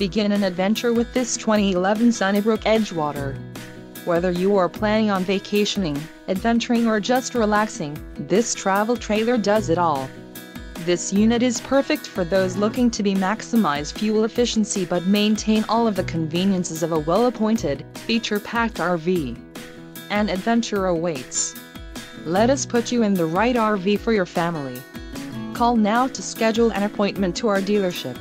Begin an adventure with this 2011 Sunnybrook Edgewater. Whether you are planning on vacationing, adventuring or just relaxing, this travel trailer does it all. This unit is perfect for those looking to be maximize fuel efficiency but maintain all of the conveniences of a well-appointed, feature-packed RV. An adventure awaits. Let us put you in the right RV for your family. Call now to schedule an appointment to our dealership.